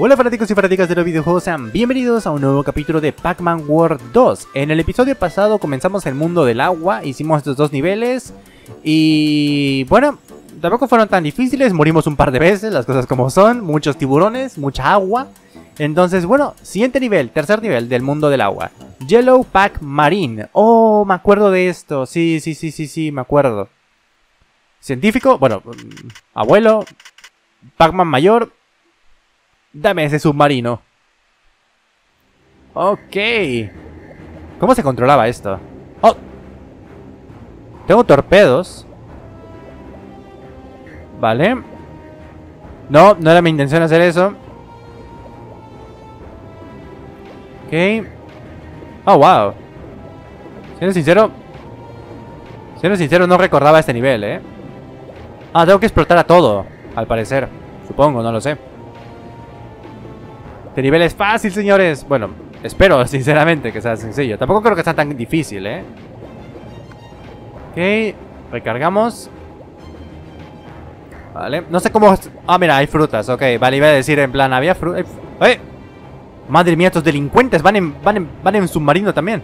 Hola fanáticos y fanáticas de los videojuegos, sean bienvenidos a un nuevo capítulo de Pac-Man World 2. En el episodio pasado comenzamos el mundo del agua, hicimos estos dos niveles y bueno, tampoco fueron tan difíciles, morimos un par de veces, las cosas como son, muchos tiburones, mucha agua. Entonces, bueno, siguiente nivel, tercer nivel del mundo del agua. Yellow Pac Marine. Oh, me acuerdo de esto. Sí, sí, sí, sí, sí, me acuerdo. Científico, bueno, mm, abuelo, Pac-Man mayor, Dame ese submarino. Ok. ¿Cómo se controlaba esto? Oh. Tengo torpedos. Vale. No, no era mi intención hacer eso. Ok. Oh, wow. Siendo sincero. Siendo sincero, no recordaba este nivel, ¿eh? Ah, tengo que explotar a todo, al parecer. Supongo, no lo sé. Este nivel es fácil, señores. Bueno, espero sinceramente que sea sencillo. Tampoco creo que sea tan difícil, ¿eh? Ok, recargamos. Vale, no sé cómo... Ah, mira, hay frutas, ok. Vale, iba a decir en plan, había frutas... ¡Eh! Madre mía, estos delincuentes van en, van, en, van en submarino también.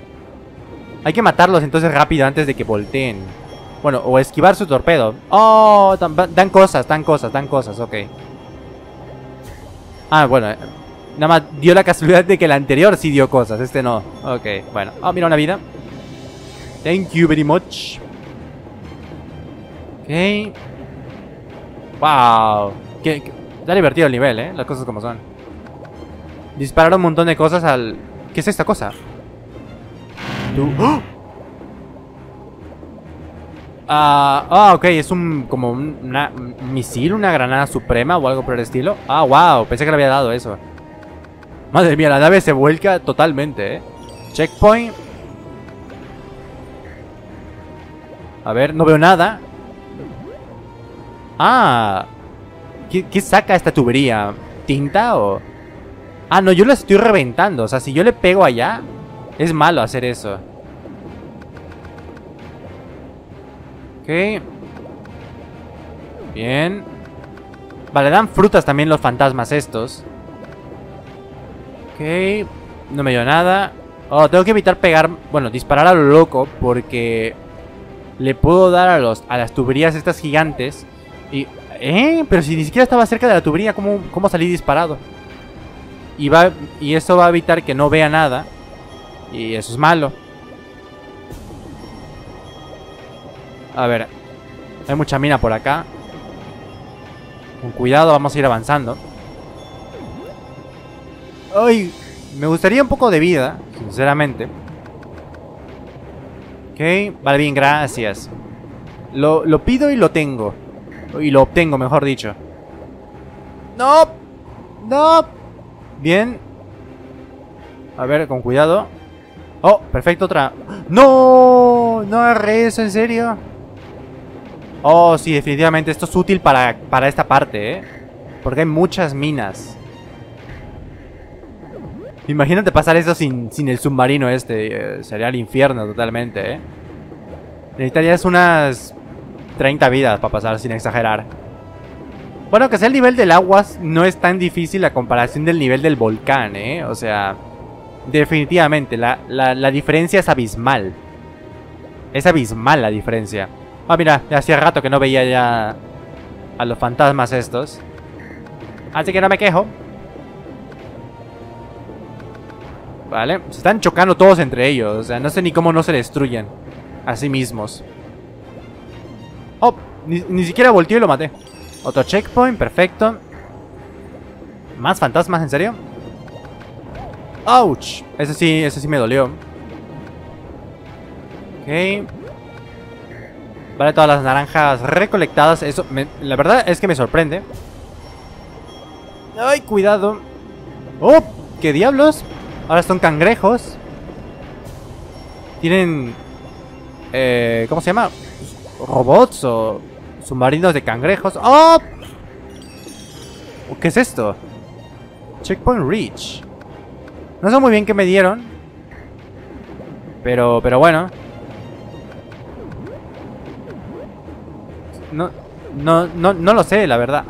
Hay que matarlos entonces rápido antes de que volteen. Bueno, o esquivar su torpedo. Oh, dan cosas, dan cosas, dan cosas, ok. Ah, bueno, Nada más dio la casualidad de que el anterior sí dio cosas, este no. Ok, bueno. Ah, mira una vida. Thank you very much. Ok. Wow. Qué, da divertido el nivel, eh. Las cosas como son. Disparar un montón de cosas al... ¿Qué es esta cosa? ¡Oh! Ah, ah, ok, es un como un, una, un misil, una granada suprema o algo por el estilo. Ah, wow, pensé que le había dado eso. Madre mía, la nave se vuelca totalmente, ¿eh? Checkpoint. A ver, no veo nada. Ah. ¿Qué, saca esta tubería? ¿Tinta o...? Ah, no, yo la estoy reventando. O sea, si yo le pego allá, es malo hacer eso. Ok. Bien. Vale, dan frutas también los fantasmas estos. Ok. No me dio nada. Oh, tengo que evitar pegar... Bueno, disparar a lo loco porque... Le puedo dar a, los, a las tuberías estas gigantes. Y... ¿Eh? Pero si ni siquiera estaba cerca de la tubería, ¿cómo, cómo salí disparado? Y, va, y eso va a evitar que no vea nada. Y eso es malo. A ver. Hay mucha mina por acá. Con cuidado, vamos a ir avanzando. Ay, me gustaría un poco de vida, sinceramente. Ok, vale, bien, gracias. Lo, lo pido y lo tengo. Y lo obtengo, mejor dicho. ¡No! ¡No! Bien. A ver, con cuidado. Oh, perfecto, otra. ¡No! No agarré eso, ¿en serio? Oh, sí, definitivamente esto es útil para, para esta parte, ¿eh? Porque hay muchas minas. Imagínate pasar eso sin, sin el submarino este. Eh, sería el infierno totalmente, ¿eh? Necesitarías unas 30 vidas para pasar sin exagerar. Bueno, que sea el nivel del agua no es tan difícil la comparación del nivel del volcán, ¿eh? O sea, definitivamente, la, la, diferencia es abismal. Es abismal la diferencia. Ah, mira, hacía rato que no veía ya a los fantasmas estos. Así que no me quejo. ¿Vale? Se están chocando todos entre ellos. O sea, no sé ni cómo no se destruyen a sí mismos. Oh, ni, siquiera volteó y lo maté. Otro checkpoint, perfecto. ¿Más fantasmas, en serio? ¡Ouch! Ese sí, ese sí me dolió. Ok. Vale, todas las naranjas recolectadas. Eso, la verdad es que me sorprende. ¡Ay, cuidado! ¡Oh! ¿Qué diablos? Ahora son cangrejos. Tienen... Eh, ¿Cómo se llama? Robots o submarinos de cangrejos. ¡Oh! ¿Qué es esto? Checkpoint Reach. No sé muy bien qué me dieron. Pero, pero bueno. No, no, no, no lo sé, la verdad.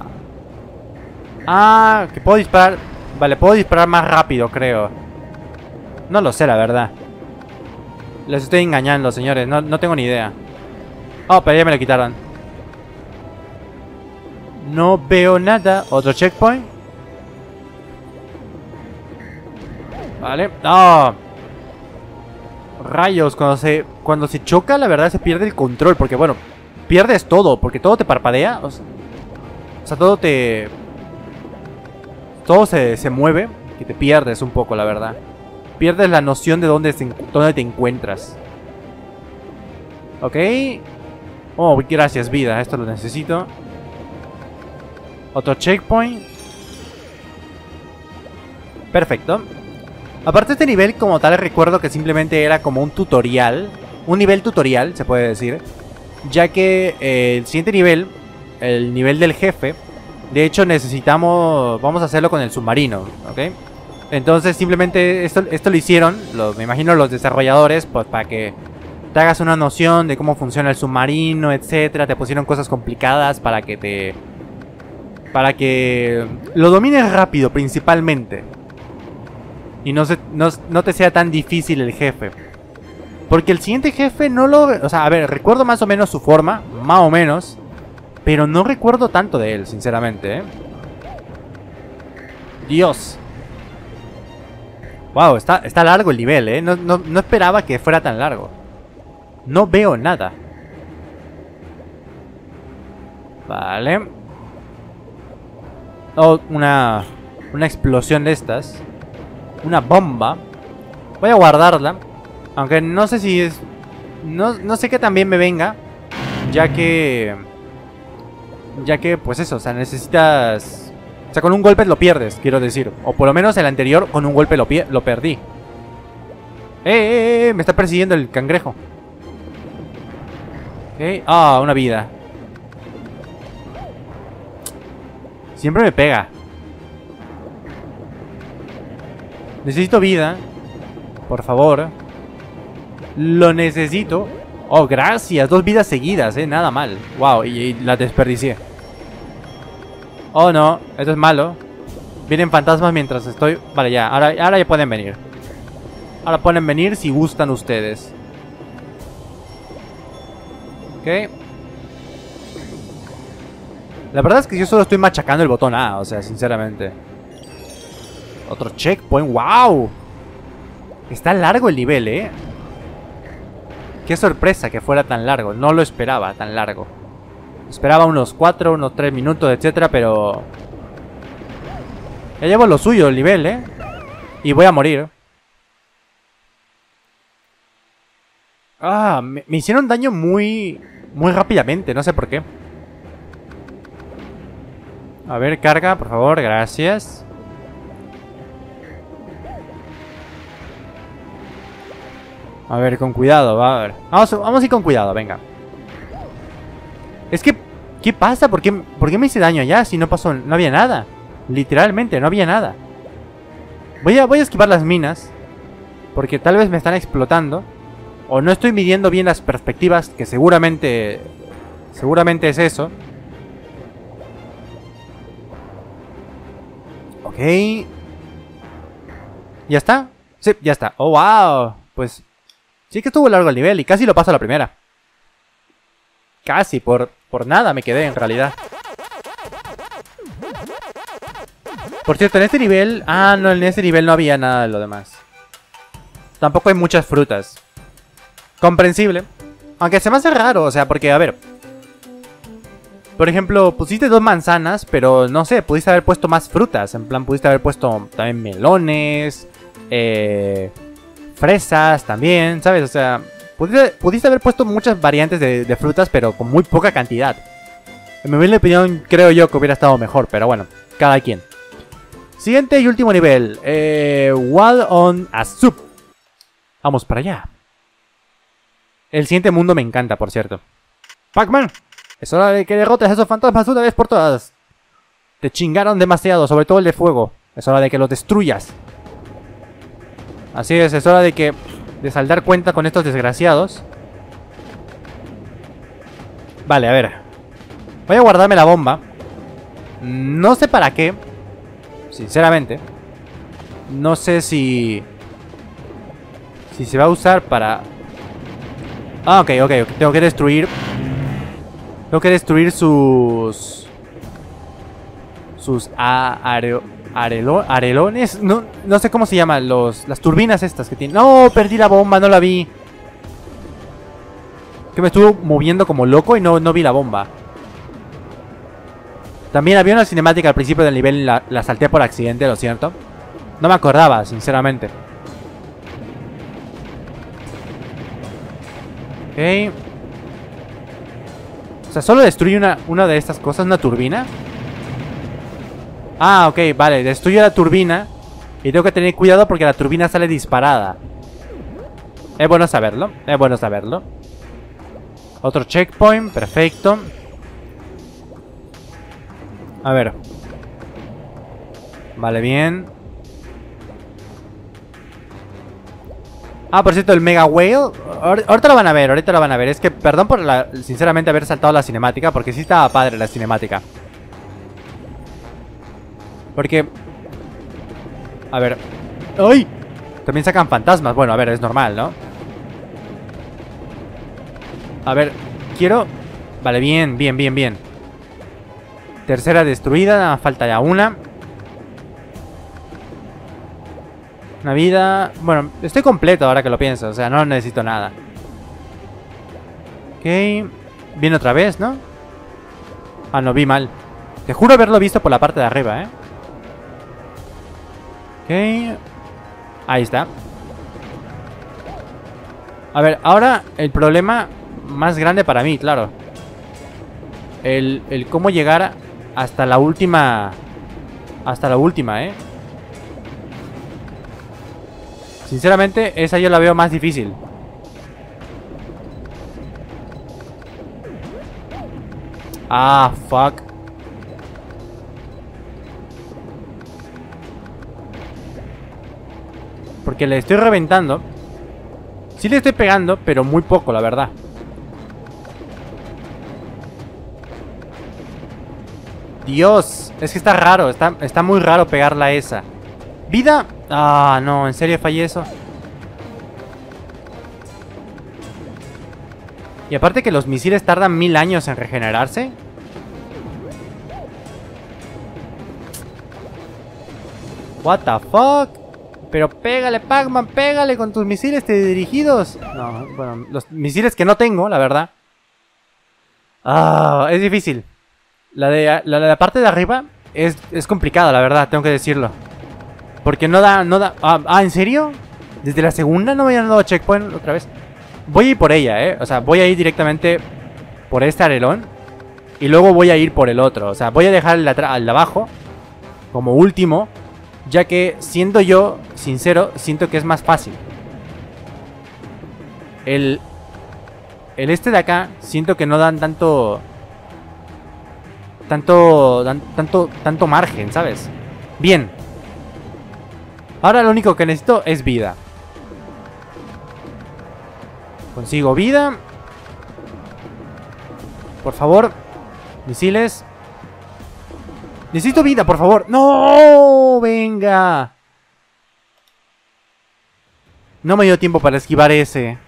Ah, que puedo disparar Vale, puedo disparar más rápido, creo. No lo sé, la verdad. Les estoy engañando, señores. No, no tengo ni idea. Oh, pero ya me lo quitaron. No veo nada. Otro checkpoint. Vale. ¡Ah! Rayos, cuando se, cuando se choca, la verdad se pierde el control. Porque, bueno, pierdes todo. Porque todo te parpadea. O sea, todo te... Todo se, se mueve. Y te pierdes un poco, la verdad. Pierdes la noción de dónde, dónde te encuentras. Ok. Oh, gracias, vida. Esto lo necesito. Otro checkpoint. Perfecto. Aparte de este nivel, como tal, recuerdo que simplemente era como un tutorial. Un nivel tutorial, se puede decir. Ya que eh, el siguiente nivel, el nivel del jefe, de hecho necesitamos... Vamos a hacerlo con el submarino, ¿ok? Entonces simplemente esto, esto lo hicieron, me imagino los desarrolladores, pues para que te hagas una noción de cómo funciona el submarino, etcétera. Te pusieron cosas complicadas para que te... Para que lo domines rápido, principalmente. Y no, se, no, te sea tan difícil el jefe. Porque el siguiente jefe no lo... O sea, a ver, recuerdo más o menos su forma, más o menos. Pero no recuerdo tanto de él, sinceramente, ¿eh? Dios. Wow, está, está largo el nivel, ¿eh? No, no esperaba que fuera tan largo. No veo nada. Vale. Oh, una... Una explosión de estas. Una bomba. Voy a guardarla. Aunque no sé si es... No, no sé que también me venga. Ya que... Ya que, pues eso, o sea, necesitas... O sea, con un golpe lo pierdes, quiero decir. O por lo menos el anterior, con un golpe lo, lo perdí. ¡Eh, eh, eh! Me está persiguiendo el cangrejo. Ah, una vida. Siempre me pega. Necesito vida. Por favor. Lo necesito. Oh, gracias. Dos vidas seguidas, eh. Nada mal. Wow, y, la desperdicié. Oh, no. Esto es malo. Vienen fantasmas mientras estoy... Vale, ya. Ahora, ahora ya pueden venir. Ahora pueden venir si gustan ustedes. Ok. La verdad es que yo solo estoy machacando el botón A, o sea, sinceramente. Otro checkpoint, wow. Está largo el nivel, ¿eh? Qué sorpresa que fuera tan largo. No lo esperaba tan largo. Esperaba unos 4, unos 3 minutos, etcétera, pero... Ya llevo lo suyo el nivel, ¿eh? Y voy a morir. Ah, me hicieron daño muy muy rápidamente, no sé por qué. A ver, carga, por favor, gracias. A ver, con cuidado, va a ver. Vamos, vamos a ir con cuidado, venga. Es que, ¿qué pasa? ¿Por qué, ¿Por qué me hice daño allá si no pasó, no había nada? Literalmente, no había nada. Voy a, voy a esquivar las minas. Porque tal vez me están explotando. O no estoy midiendo bien las perspectivas, que seguramente... Seguramente es eso. Ok. ¿Ya está? Sí, ya está. Oh, wow. Pues sí que estuvo largo el nivel y casi lo paso a la primera. Casi, por, por nada me quedé en realidad. Por cierto, en este nivel... Ah, no, en este nivel no había nada de lo demás. Tampoco hay muchas frutas. Comprensible. Aunque se me hace raro, o sea, porque, a ver. Por ejemplo, pusiste dos manzanas, pero no sé, pudiste haber puesto más frutas. En plan, pudiste haber puesto también melones, eh, fresas también, ¿sabes? O sea, pudiste, haber puesto muchas variantes de, frutas, pero con muy poca cantidad. En mi humilde opinión, creo yo que hubiera estado mejor, pero bueno, cada quien. Siguiente y último nivel, eh, Wall on a Soup. Vamos para allá. El siguiente mundo me encanta, por cierto. Pac-Man, es hora de que derrotes a esos fantasmas una vez por todas. Te chingaron demasiado, sobre todo el de fuego. Es hora de que los destruyas. Así es, es hora de que... De saldar cuenta con estos desgraciados. Vale, a ver. Voy a guardarme la bomba. No sé para qué. Sinceramente. No sé si... Si se va a usar para... Ah, ok, ok. Tengo que destruir... Tengo que destruir sus... Sus areo, arelo, arelones. No, no sé cómo se llaman. Los, las turbinas estas que tienen. No, perdí la bomba, no la vi. Que me estuvo moviendo como loco y no, no vi la bomba. También había una cinemática al principio del nivel la, la salté por accidente, lo cierto. No me acordaba, sinceramente. Ok. O sea, solo destruye una, una de estas cosas, una turbina. Ah, ok, vale. Destruye la turbina. Y tengo que tener cuidado porque la turbina sale disparada. Es bueno saberlo. Es bueno saberlo. Otro checkpoint. Perfecto. A ver. Vale, bien. Ah, por cierto, el Mega Whale. Ahorita lo van a ver, ahorita lo van a ver. Es que, perdón por, la, sinceramente, haber saltado la cinemática. Porque sí estaba padre la cinemática. Porque... A ver... ¡Ay! También sacan fantasmas. Bueno, a ver, es normal, ¿no? A ver, quiero... Vale, bien, bien, bien, bien. Tercera destruida, falta ya una. Una vida... Bueno, estoy completo ahora que lo pienso. O sea, no necesito nada. Ok. Viene otra vez, ¿no? Ah, no, vi mal. Te juro haberlo visto por la parte de arriba, ¿eh? Ok. Ahí está. A ver, ahora el problema más grande para mí, claro. El, el cómo llegar hasta la última... Hasta la última, ¿eh? Sinceramente, esa yo la veo más difícil. Ah, fuck. Porque le estoy reventando. Sí le estoy pegando, pero muy poco, la verdad. Dios, es que está raro, está, está muy raro pegarla esa. Vida. Ah, no, ¿en serio fallé eso? Y aparte que los misiles tardan mil años en regenerarse. What the fuck? Pero pégale, Pac-Man, pégale con tus misiles dirigidos. No, bueno, los misiles que no tengo, la verdad. Ah, es difícil. La de la, parte de arriba es, es complicada, la verdad, tengo que decirlo. Porque no da, no da... Ah, ah, ¿en serio? ¿Desde la segunda no me habían dado checkpoint otra vez? Voy a ir por ella, ¿eh? O sea, voy a ir directamente por este arelón. Y luego voy a ir por el otro. O sea, voy a dejar el de, abajo como último. Ya que, siendo yo sincero, siento que es más fácil. El... El este de acá, siento que no dan tanto... Tanto... tanto, tanto margen, ¿sabes? Bien, Ahora lo único que necesito es vida. Consigo vida. Por favor. Misiles. Necesito vida, por favor. ¡No! ¡Venga! No me dio tiempo para esquivar ese.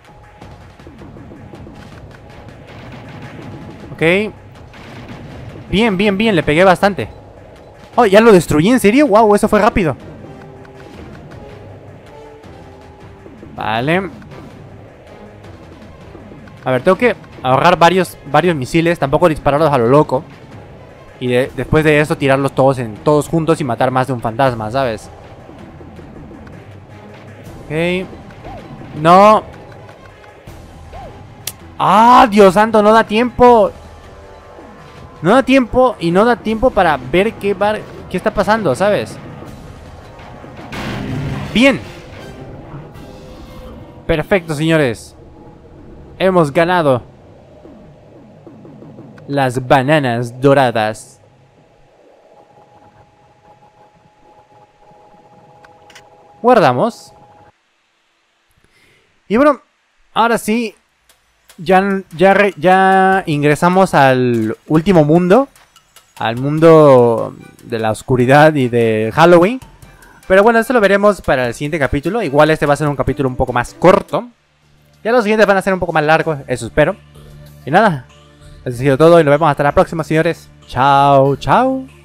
Ok. Bien, bien, bien. Le pegué bastante. Oh, ya lo destruí, ¿en serio? Wow, eso fue rápido. Vale. A ver, tengo que ahorrar varios, varios misiles. Tampoco dispararlos a lo loco. Y después de eso tirarlos todos, en, todos juntos y matar más de un fantasma, ¿sabes? Ok. No. ¡Ah, Dios santo! No da tiempo. No da tiempo y no da tiempo para ver qué, qué está pasando, ¿sabes? Bien. Perfecto, señores. Hemos ganado las bananas doradas. Guardamos. Y bueno, ahora sí, ya, ya, ya ingresamos al último mundo. Al mundo de la oscuridad y de Halloween. Pero bueno, esto lo veremos para el siguiente capítulo. Igual este va a ser un capítulo un poco más corto. Ya los siguientes van a ser un poco más largos, eso espero. Y nada, eso ha sido todo y nos vemos hasta la próxima, señores. Chao, chao.